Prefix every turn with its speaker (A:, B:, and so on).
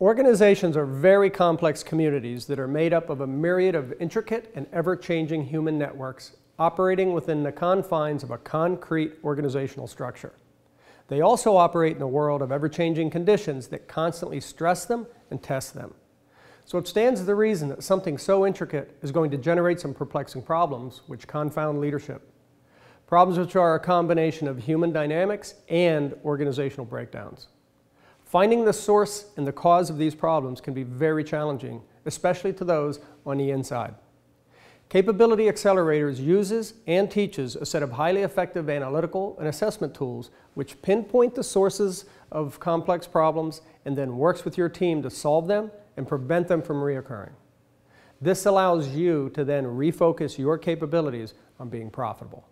A: Organizations are very complex communities that are made up of a myriad of intricate and ever-changing human networks operating within the confines of a concrete organizational structure. They also operate in a world of ever-changing conditions that constantly stress them and test them. So it stands to reason that something so intricate is going to generate some perplexing problems which confound leadership. Problems which are a combination of human dynamics and organizational breakdowns. Finding the source and the cause of these problems can be very challenging, especially to those on the inside. Capability Accelerators uses and teaches a set of highly effective analytical and assessment tools which pinpoint the sources of complex problems and then works with your team to solve them and prevent them from reoccurring. This allows you to then refocus your capabilities on being profitable.